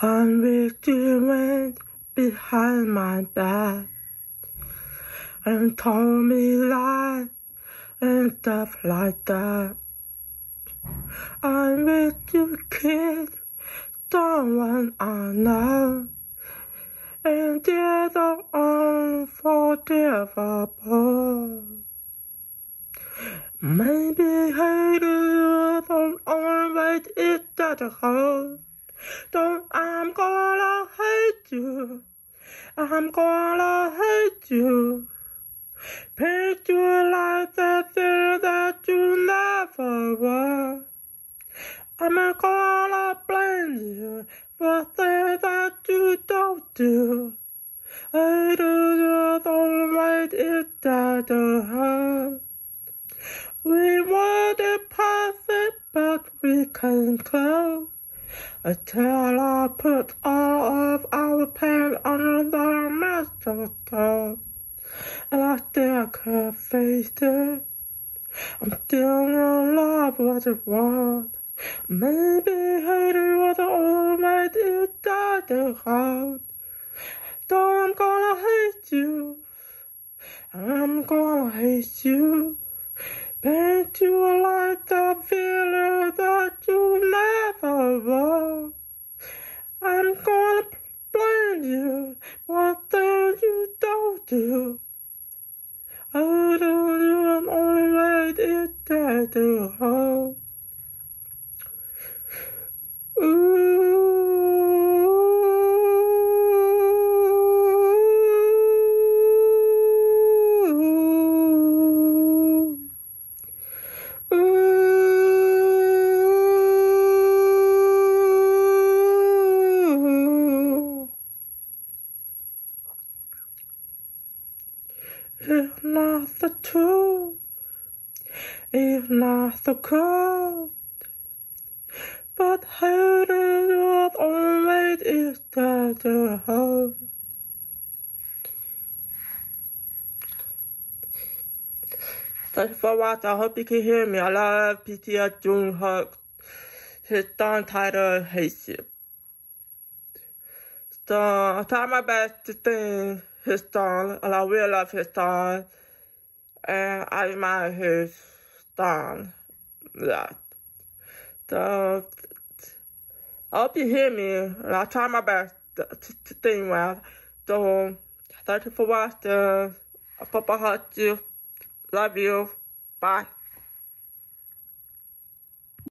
I'm with you went behind my back and told me lies and stuff like that. I'm with you, kid, someone I know, and they're the unforgivable. Maybe hating you don't always is that I'm gonna you. I'm gonna hate you. Paint you like the thing that you never were. I'm gonna blame you for things that you don't do. I do don't wait it that hurt. We want it perfect, but we can't close. Until I put all of our pain under the mistletoe. And I still can't face it. I'm still in love with the world. Maybe hating was the way to die the heart. So I'm gonna hate you. I'm gonna hate you. Paint you like the feeling that you never is that to hope. Ooh. Ooh. The truth, if not the cold, but hating your always is that hope. Thank you for watching. I hope you can hear me. I love BTS Junior Hulk. His song title Hates You. So I try my best to sing his song, and I really love his song. And I admire his song. Yeah. So I hope you hear me, and I try my best to, to, well. So thank you for watching. I hope I you. Love you. Bye.